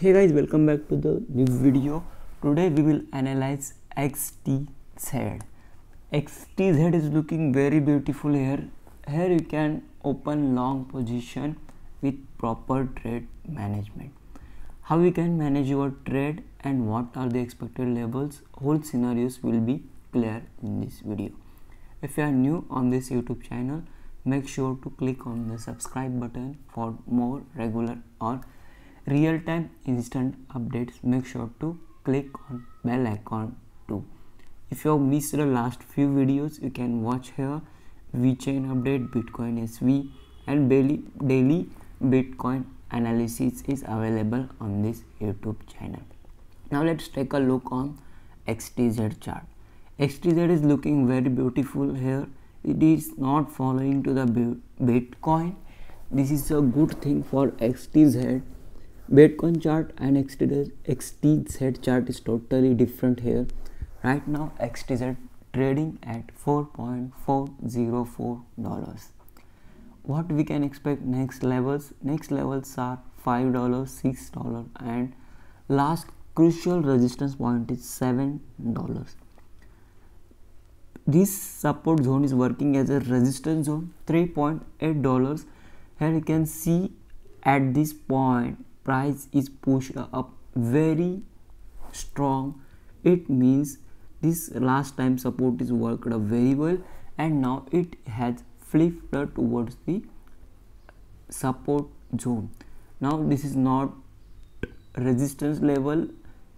hey guys welcome back to the new video. Today we will analyze xtz xtz is looking very beautiful here. Here you can open long position with proper trade management. How you can manage your trade and what are the expected levels? Whole scenarios will be clear in this video. If you are new on this youtube channel make sure to click on the subscribe button for more regular or real-time instant updates make sure to click on bell icon too. If you have missed the last few videos you can watch here. VeChain update bitcoin sv and daily daily bitcoin analysis is available on this youtube channel. Now let's take a look on xtz chart. Xtz is looking very beautiful here. It is not following to the bitcoin. This is a good thing for xtz Bitcoin chart and XTZ, chart is totally different here. Right now XTZ trading at 4.404 dollars. What we can expect next levels? Next levels are five dollars, six dollars, and last crucial resistance point is seven dollars. This support zone is working as a resistance zone 3.8 dollars. Here you can see at this point price is pushed up very strong. It means this last time support is worked very well and now it has flipped towards the support zone. Now this is not resistance level.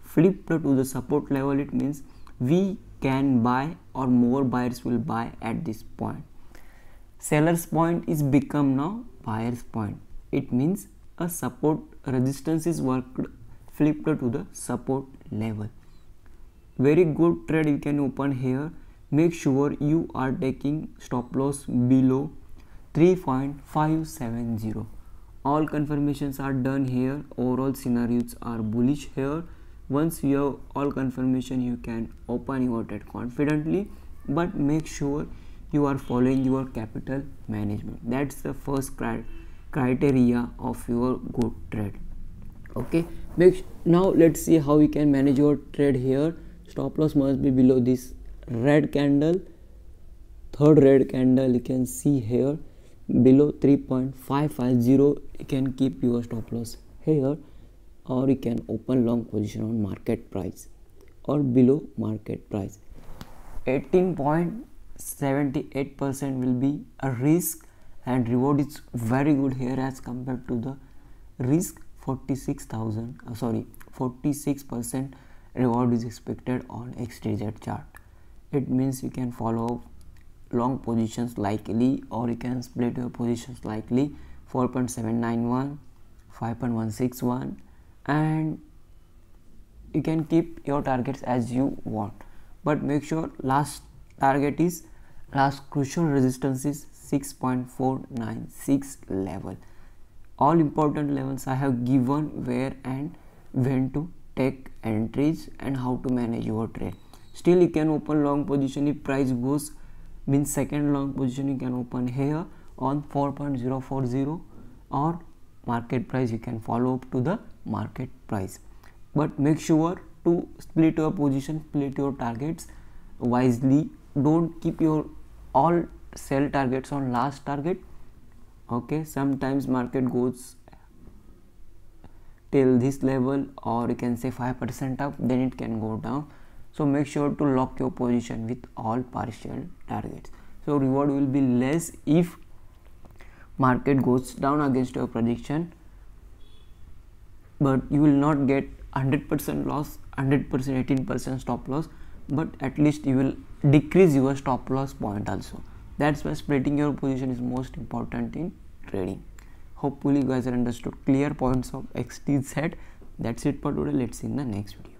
Flipped to the support level it means we can buy or more buyers will buy at this point. Seller's point is become now buyer's point. It means a support resistance is worked flipped to the support level. Very good trade you can open here. Make sure you are taking stop loss below 3.570 all confirmations are done here. Overall scenarios are bullish here. Once you have all confirmation you can open your trade confidently but make sure you are following your capital management. That's the first criteria of your good trade. Okay? Make now let's see how we can manage your trade here. Stop loss must be below this red candle. Third red candle you can see here. Below 3.550 you can keep your stop loss here. Or you can open long position on market price or below market price. 18.78 percent will be a risk and reward is very good here as compared to the risk 46000 uh, sorry 46 percent reward is expected on xtz chart. It means you can follow long positions likely or you can split your positions likely 4.791 5.161 and you can keep your targets as you want. But make sure last target is last crucial resistance is 6.496 level. All important levels I have given where and when to take entries and how to manage your trade. Still you can open long position if price goes means second long position you can open here on 4.040 or market price you can follow up to the market price. But make sure to split your position split your targets wisely. Don't keep your all sell targets on last target. Okay sometimes market goes till this level or you can say 5% up then it can go down. So make sure to lock your position with all partial targets. So reward will be less if market goes down against your prediction but you will not get 100% loss 100% 18% stop loss but at least you will decrease your stop loss point also that's why splitting your position is most important in trading. Hopefully you guys are understood clear points of xtz that's it for today. Let's see in the next video